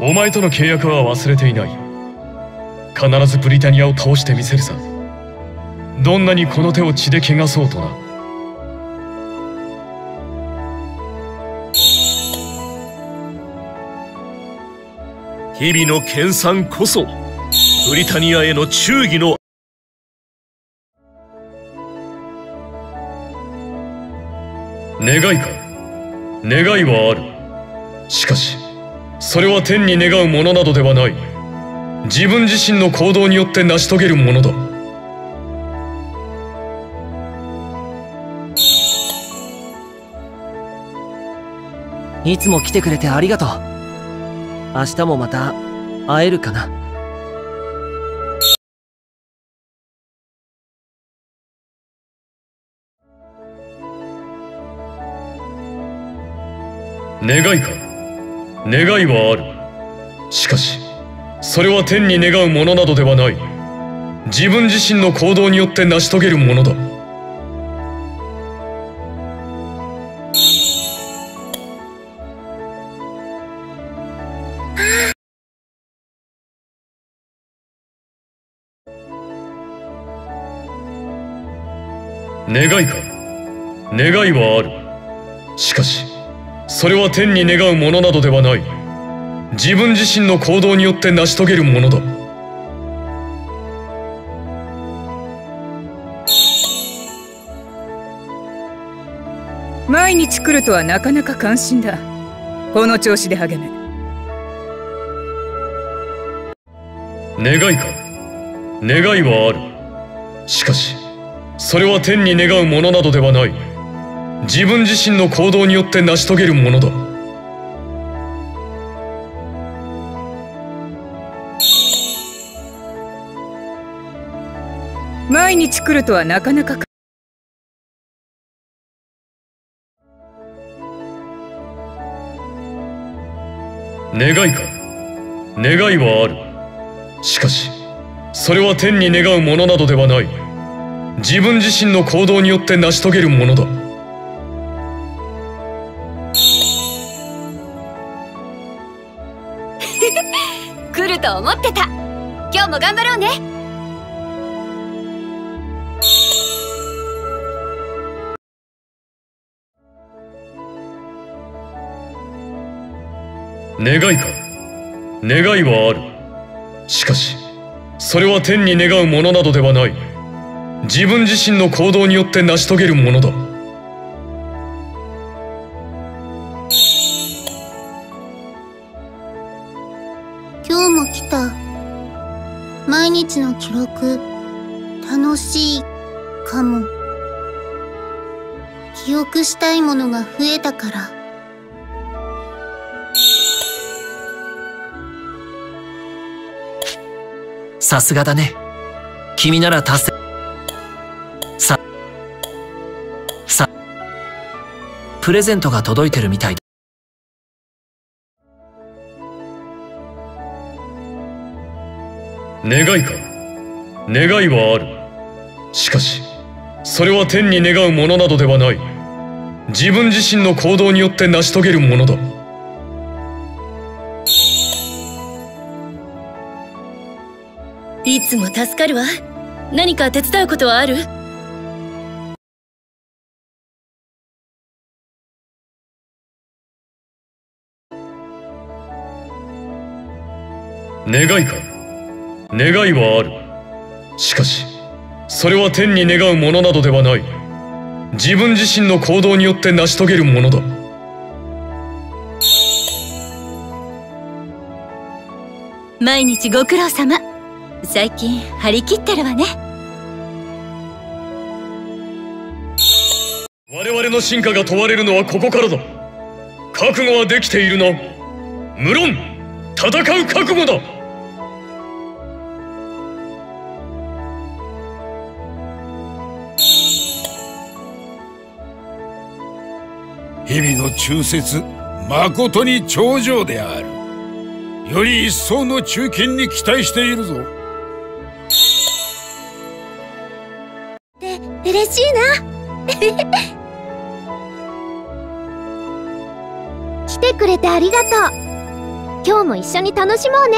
お前との契約は忘れていない。必ずブリタニアを倒してみせるさ。どんなにこの手を血で汚そうとな。日々の研鑽こそブリタニアへの忠義の。願いか願いはある。しかしそれは天に願うものなどではない。自分自身の行動によって成し遂げるものだ。いつも来てくれてありがとう。明日もまた会えるかな。願いか？願いはある。しかしそれは天に願うものなどではない。自分自身の行動によって成し遂げるものだ。願いか。願いはある。しかしそれは天に願うものなどではない。自分自身の行動によって成し遂げるものだ。毎日来るとはなかなか関心だ。この調子で励め願いか。願いはある。しかしそれは天に願うものなどではない自分自身の行動によって成し遂げるものだ。毎日来るとはなかなか願いか？願いはある。しかしそれは天に願うものなどではない。自分自身の行動によって成し遂げるものだると思ってた。今日も頑張ろうね。願いか？願いはある。しかしそれは天に願うものなどではない。自分自身の行動によって成し遂げるものだ。今日も来た。毎日の記録楽しいかも。記憶したいものが増えたから。さすがだね。君なら達成。ささプレゼントが届いてるみたい願いか？願いはある。しかしそれは天に願うものなどではない。自分自身の行動によって成し遂げるものだ。いつも助かるわ。何か手伝うことはある？願いか？願いはある。しかしそれは天に願うものなどではない。自分自身の行動によって成し遂げるものだ。毎日ご苦労様。最近張り切ってるわね。我々の進化が問われるのはここからだ。覚悟はできているな。無論戦う覚悟だ日々の忠節誠に頂上である。より一層の忠勤に期待しているぞ。で嬉しいな。来てくれてありがとう。今日も一緒に楽しもうね。